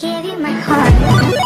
give you my heart.